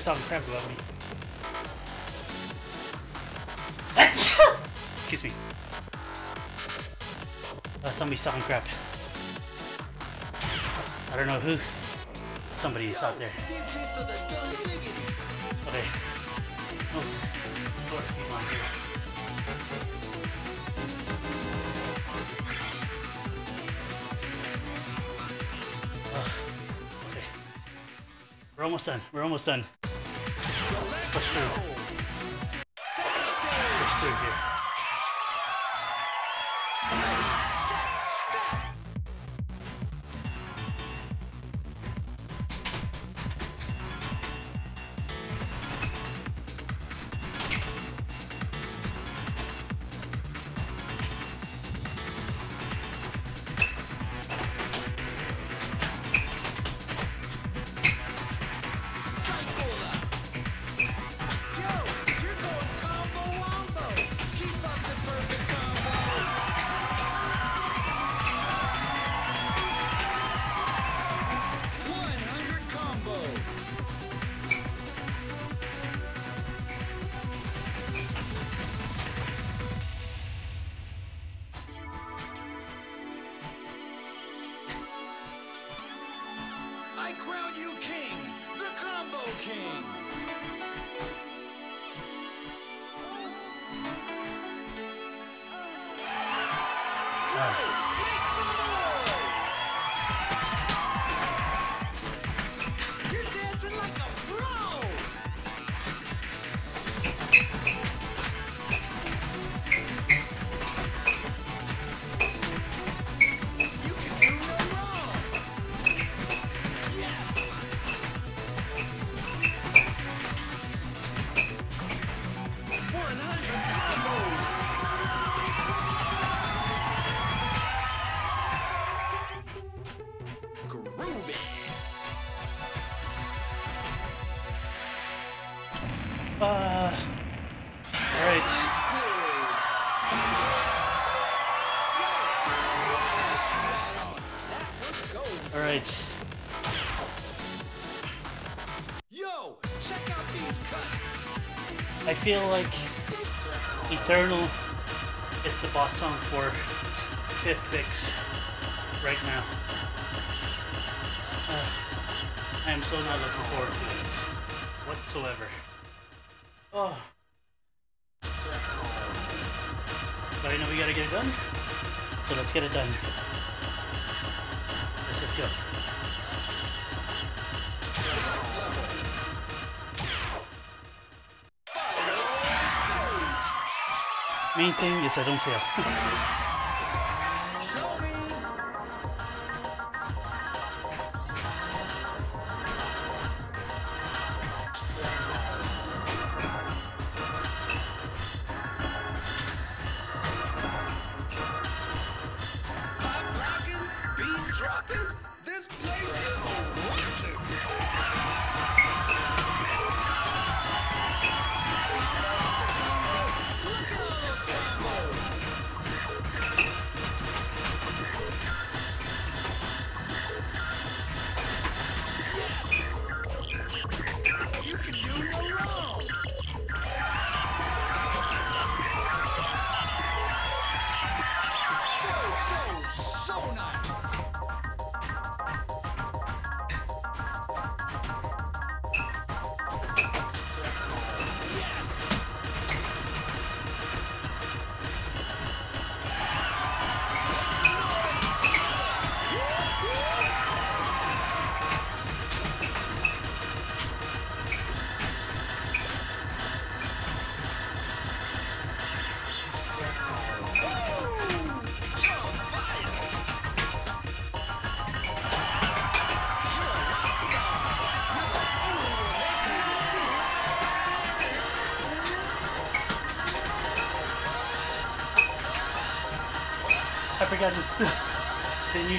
Talking crap about me. Excuse me. Uh, somebody's talking crap. I don't know who. Somebody is out there. Okay. Door speed on here. Ugh. Okay. We're almost done. We're almost done. Push Eternal is the boss song for Fifth Mix right now. Uh, I am so not looking forward to it whatsoever. Oh. But I know we gotta get it done, so let's get it done. Let's just go. Main thing is I don't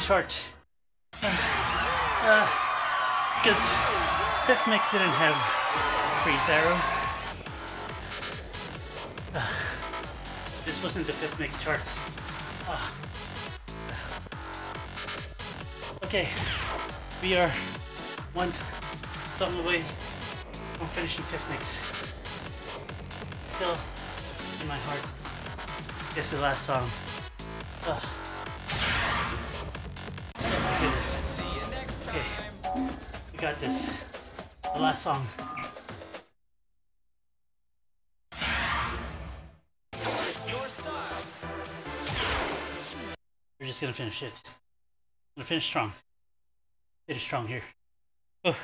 new chart. Because Fifth Mix didn't have freeze arrows. Uh, this wasn't the Fifth Mix chart. Ah. Okay, we are one song away from finishing Fifth Mix. Still in my heart. Guess the last song. Song. We're just gonna finish it. Gonna finish strong. Finish strong here. Ugh.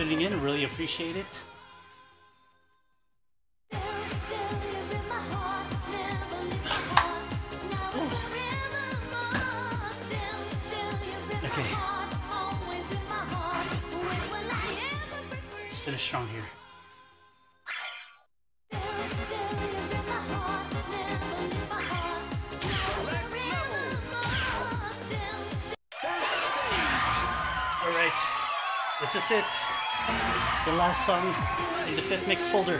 Tuning in, really appreciate it. In the fifth mix folder.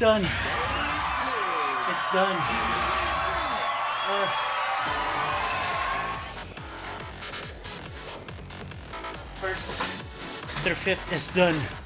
Done. It's done. Uh, first, their fifth is done.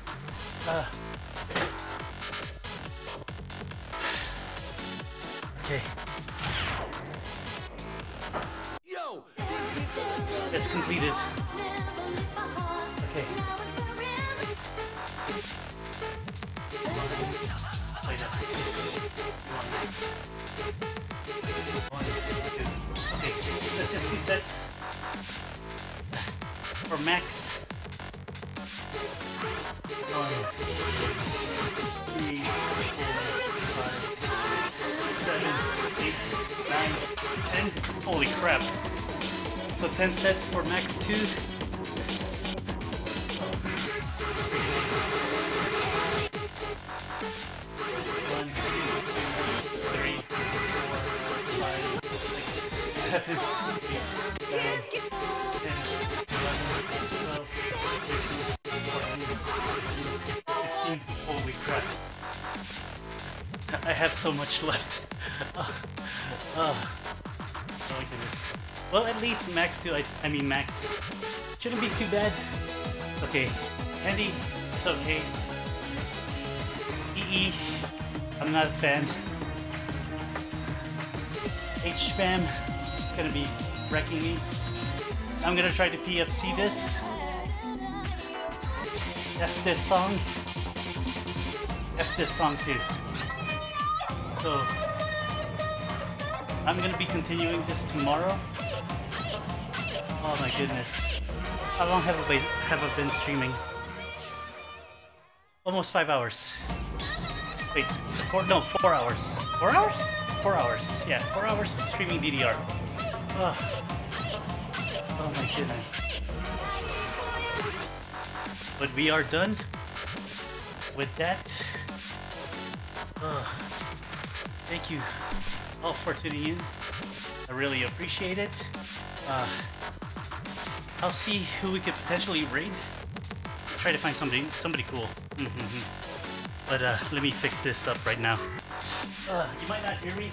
It's okay. EE, I'm not a fan. H-Spam, it's gonna be wrecking me. I'm gonna try to PFC this. F this song. F this song too. So I'm gonna be continuing this tomorrow. Oh my goodness. How long have I been streaming? Almost five hours. Wait, it four? No, four hours. Four hours? Four hours. Yeah, four hours of streaming DDR. Ugh. Oh my goodness. But we are done with that. Thank you all for tuning in. I really appreciate it. Uh, I'll see who we could potentially raid. Try to find somebody somebody cool. But uh, let me fix this up right now. Uh, you might not hear me.